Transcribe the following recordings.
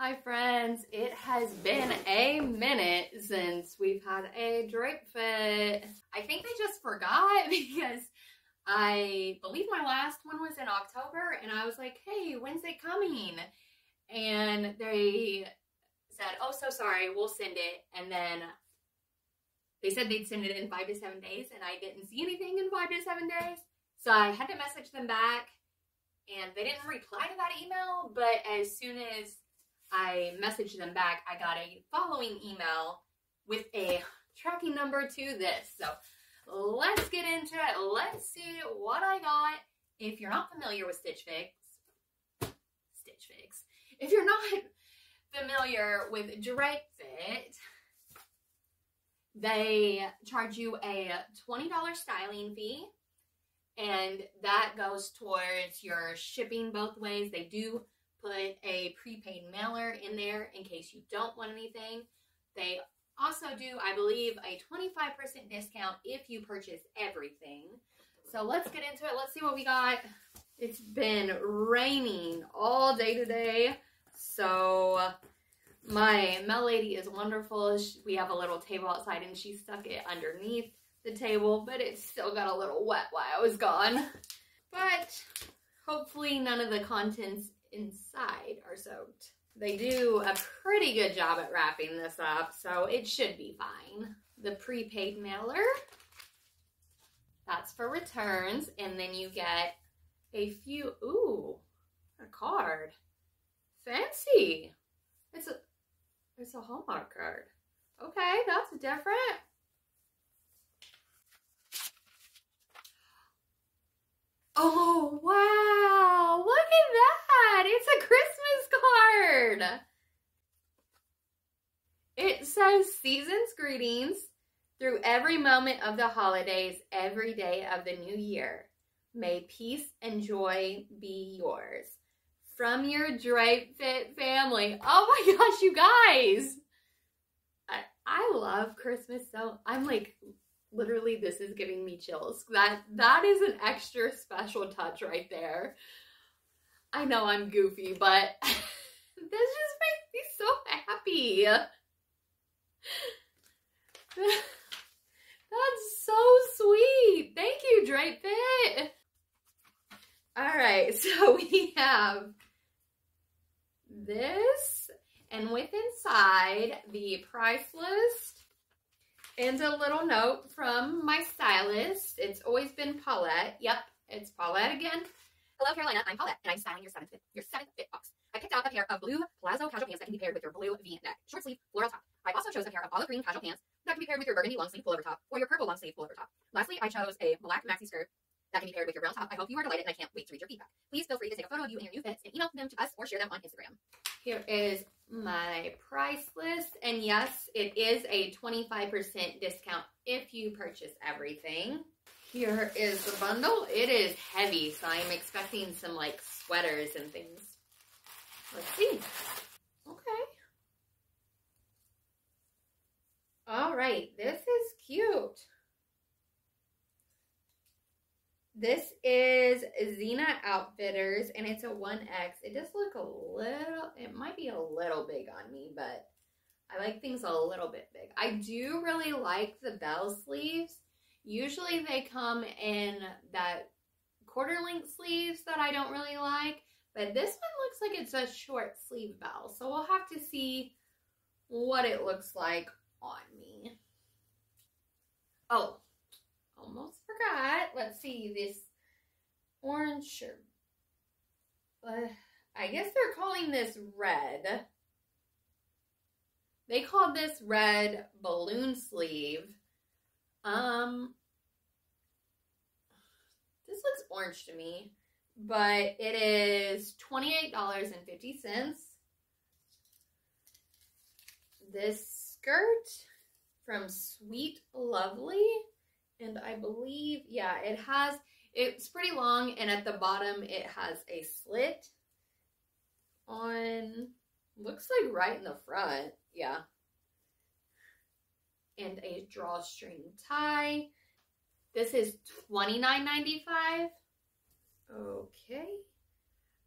Hi friends, it has been a minute since we've had a drape fit. I think they just forgot because I believe my last one was in October and I was like, hey, when's it coming? And they said, oh, so sorry, we'll send it. And then they said they'd send it in five to seven days and I didn't see anything in five to seven days. So I had to message them back and they didn't reply to that email, but as soon as I messaged them back. I got a following email with a tracking number to this. So let's get into it. Let's see what I got. If you're not familiar with Stitch Fix, Stitch Fix, if you're not familiar with Drape Fit, they charge you a $20 styling fee and that goes towards your shipping both ways. They do put a prepaid mailer in there in case you don't want anything. They also do, I believe, a 25% discount if you purchase everything. So let's get into it. Let's see what we got. It's been raining all day today. So my Mel lady is wonderful. We have a little table outside and she stuck it underneath the table, but it still got a little wet while I was gone. But hopefully none of the contents inside are soaked. They do a pretty good job at wrapping this up, so it should be fine. The prepaid mailer, that's for returns, and then you get a few, ooh, a card. Fancy. It's a, it's a Hallmark card. Okay, that's different. Oh, wow. Look at that. It's a Christmas card. It says season's greetings through every moment of the holidays, every day of the new year. May peace and joy be yours. From your Drape Fit family. Oh my gosh, you guys. I, I love Christmas so I'm like literally this is giving me chills. That that is an extra special touch right there. I know I'm goofy, but this just makes me so happy. That's so sweet. Thank you, Drape Fit. All right, so we have this, and with inside the price list and a little note from my stylist. It's always been Paulette. Yep, it's Paulette again. Hello, Carolina. I'm Paulette, and I'm styling your seventh fit, your seventh fit box. I picked out a pair of blue palazzo casual pants that can be paired with your blue V-neck short sleeve floral top. I also chose a pair of olive green casual pants that can be paired with your burgundy long sleeve pullover top or your purple long sleeve pullover top. Lastly, I chose a black maxi skirt that can be paired with your brown top. I hope you are delighted and I can't wait to read your feedback. Please feel free to take a photo of you in your new fits and email them to us or share them on Instagram. Here is my price list. And yes, it is a 25% discount if you purchase everything. Here is the bundle. It is heavy, so I'm expecting some like sweaters and things. Let's see. Okay. All right, this is cute. This is Xena Outfitters, and it's a 1X. It does look a little, it might be a little big on me, but I like things a little bit big. I do really like the bell sleeves. Usually they come in that quarter length sleeves that I don't really like, but this one looks like it's a short sleeve bell. So we'll have to see what it looks like on me. Oh. Let's see this orange shirt. Uh, I guess they're calling this red. They called this red balloon sleeve. Um, this looks orange to me, but it is $28.50. This skirt from Sweet Lovely and I believe, yeah, it has, it's pretty long, and at the bottom it has a slit on, looks like right in the front, yeah. And a drawstring tie. This is $29.95. Okay.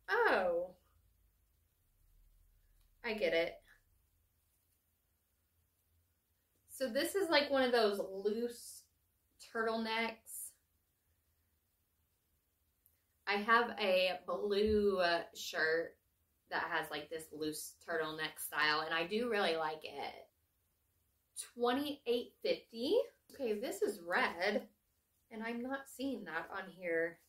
Oh. I get it. So this is like one of those loose turtlenecks. I have a blue uh, shirt that has like this loose turtleneck style and I do really like it. 28.50. Okay, this is red and I'm not seeing that on here.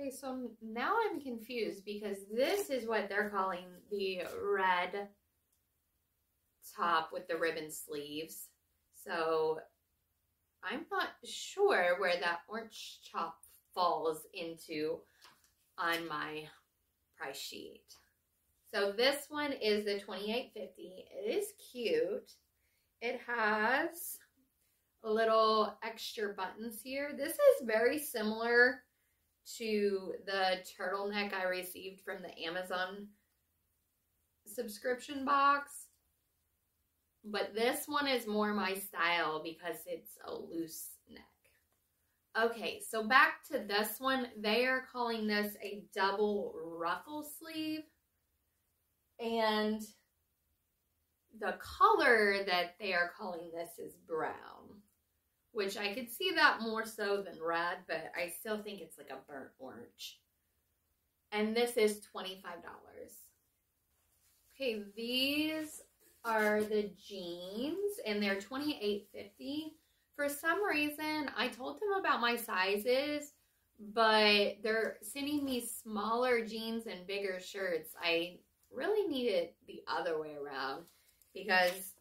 Okay, so now I'm confused because this is what they're calling the red top with the ribbon sleeves. So I'm not sure where that orange chop falls into on my price sheet. So this one is the 28.50. It is cute. It has little extra buttons here. This is very similar to the turtleneck I received from the Amazon subscription box. But this one is more my style because it's a loose neck. Okay, so back to this one. They are calling this a double ruffle sleeve. And the color that they are calling this is brown, which I could see that more so than red, but I still think it's like a burnt orange. And this is $25. Okay, these are the jeans and they're $28.50. For some reason, I told them about my sizes, but they're sending me smaller jeans and bigger shirts. I really need it the other way around because,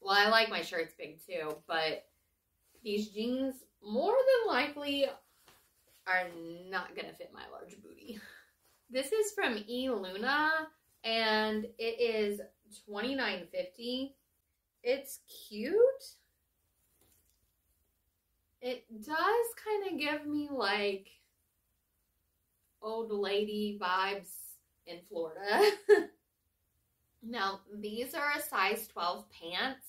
well, I like my shirts big too, but these jeans more than likely are not going to fit my large booty. This is from E Luna and it is $29.50. It's cute. It does kind of give me like old lady vibes in Florida. now, these are a size 12 pants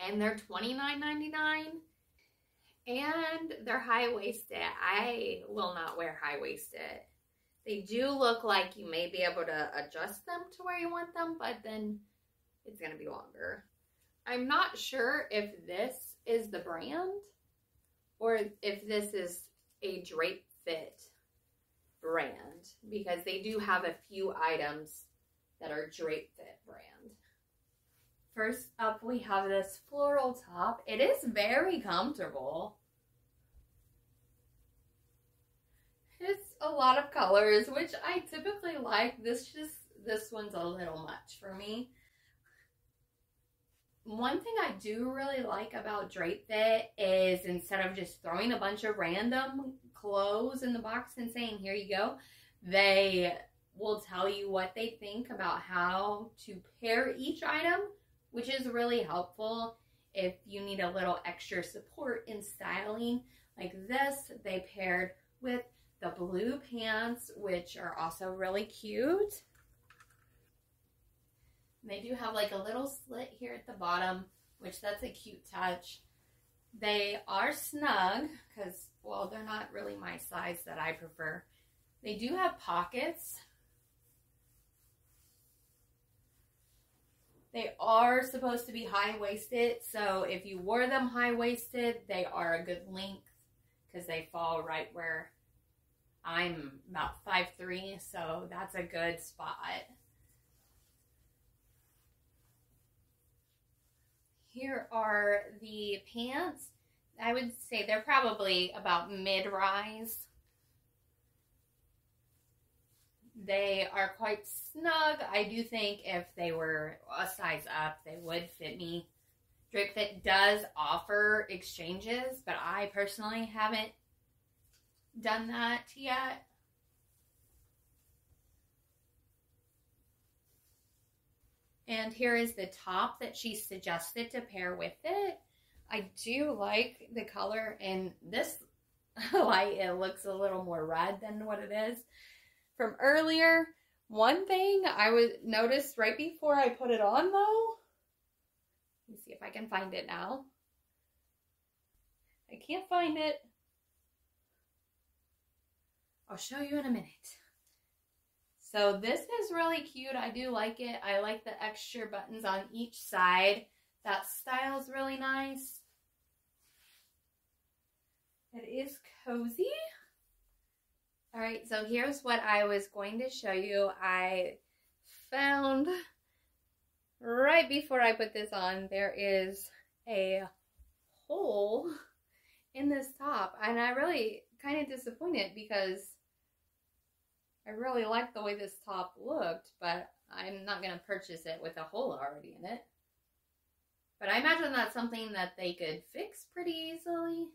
and they're $29.99 and they're high waisted. I will not wear high waisted. They do look like you may be able to adjust them to where you want them, but then it's going to be longer. I'm not sure if this is the brand or if this is a Drape Fit brand because they do have a few items that are Drape Fit brand. First up, we have this floral top. It is very comfortable. It's a lot of colors, which I typically like. This just, this one's a little much for me. One thing I do really like about Drape Fit is instead of just throwing a bunch of random clothes in the box and saying, here you go, they will tell you what they think about how to pair each item, which is really helpful if you need a little extra support in styling. Like this, they paired with the blue pants, which are also really cute. They do have like a little slit here at the bottom, which that's a cute touch. They are snug because, well, they're not really my size that I prefer. They do have pockets. They are supposed to be high-waisted, so if you wore them high-waisted, they are a good length because they fall right where I'm about five three, so that's a good spot. Here are the pants. I would say they're probably about mid-rise. They are quite snug. I do think if they were a size up, they would fit me. Drape Fit does offer exchanges, but I personally haven't done that yet. And here is the top that she suggested to pair with it. I do like the color and this light, it looks a little more red than what it is from earlier. One thing I was noticed right before I put it on though, let me see if I can find it now. I can't find it. I'll show you in a minute. So this is really cute. I do like it. I like the extra buttons on each side. That style is really nice. It is cozy. All right, so here's what I was going to show you. I found right before I put this on, there is a hole in this top. And I really kind of disappointed because I really like the way this top looked, but I'm not going to purchase it with a hole already in it. But I imagine that's something that they could fix pretty easily.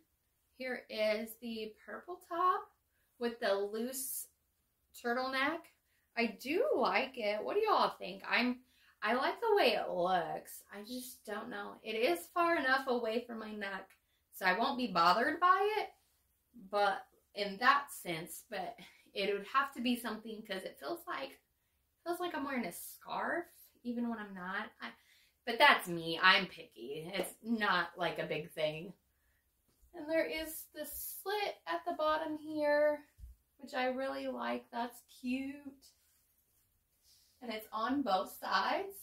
Here is the purple top with the loose turtleneck. I do like it. What do y'all think? I'm I like the way it looks. I just don't know. It is far enough away from my neck so I won't be bothered by it. But in that sense, but it would have to be something because it feels like feels like I'm wearing a scarf even when I'm not. I, but that's me. I'm picky. It's not like a big thing. And there is the slit at the bottom here, which I really like. That's cute. And it's on both sides.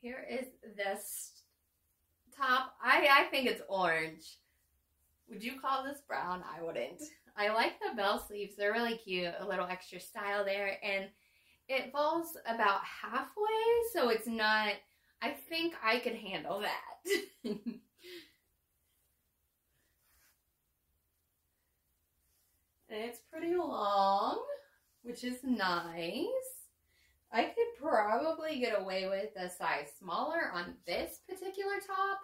Here is this top. I, I think it's orange. Would you call this brown? I wouldn't. I like the bell sleeves. They're really cute. A little extra style there. And it falls about halfway, so it's not... I think I could handle that. and it's pretty long, which is nice. I could probably get away with a size smaller on this particular top.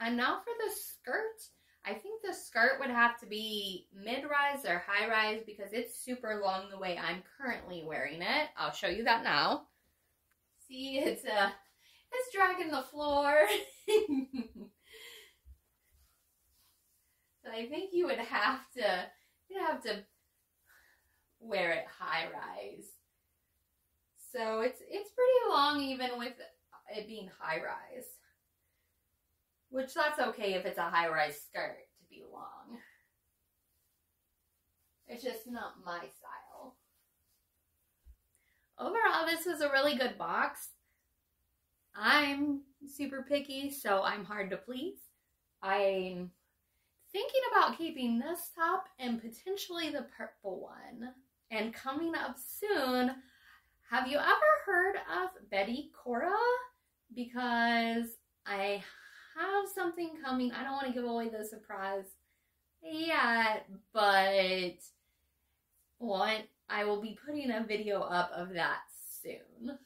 And now for the skirt. I think the skirt would have to be mid-rise or high-rise because it's super long the way I'm currently wearing it. I'll show you that now. See, it's uh, it's dragging the floor. so I think you would have to, you'd have to wear it high-rise. So it's it's pretty long even with it being high-rise. Which that's okay if it's a high-rise skirt to be long. It's just not my style. Overall, this was a really good box. I'm super picky, so I'm hard to please. I'm thinking about keeping this top and potentially the purple one. And coming up soon, have you ever heard of Betty Cora? Because I have something coming. I don't want to give away the surprise yet, but what I will be putting a video up of that soon.